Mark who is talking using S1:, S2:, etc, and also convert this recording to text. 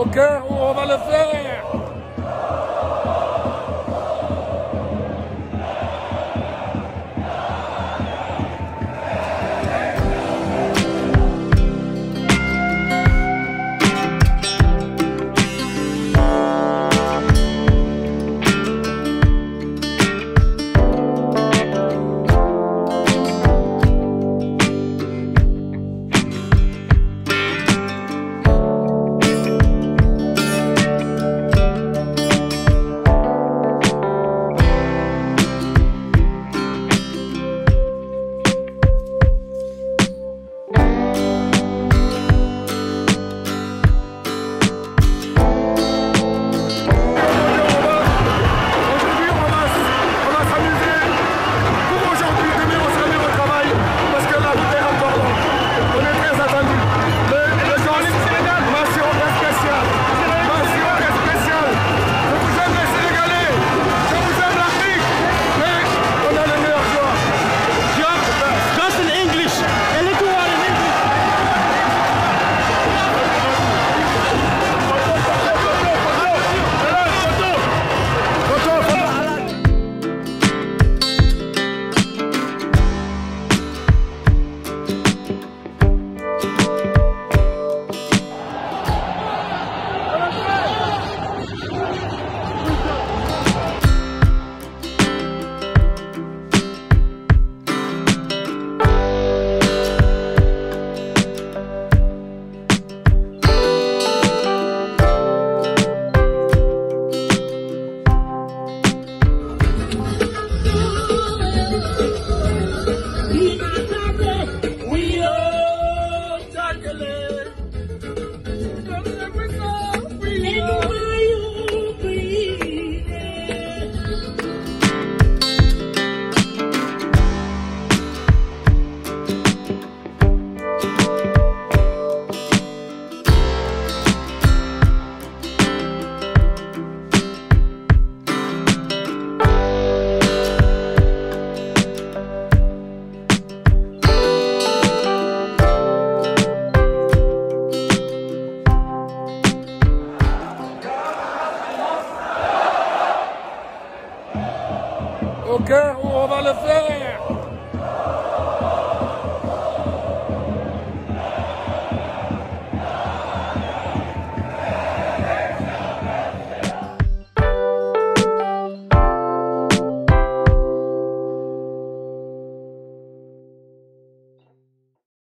S1: Ok, on va le faire au on va le faire.